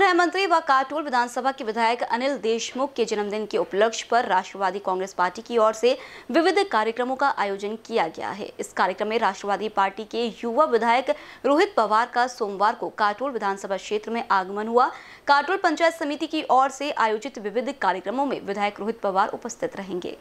गृह मंत्री व काटोल विधानसभा के विधायक अनिल देशमुख के जन्मदिन के उपलक्ष्य पर राष्ट्रवादी कांग्रेस पार्टी की ओर से विविध कार्यक्रमों का आयोजन किया गया है। इस कार्यक्रम में राष्ट्रवादी पार्टी के युवा विधायक रोहित पवार का सोमवार को काटोल विधानसभा क्षेत्र में आगमन हुआ। काटोल पंचायत समिति की ओर से आयोजित विविध कार्यक्रमों में विधायक रोहित पवार उपस्थित रहेंगे।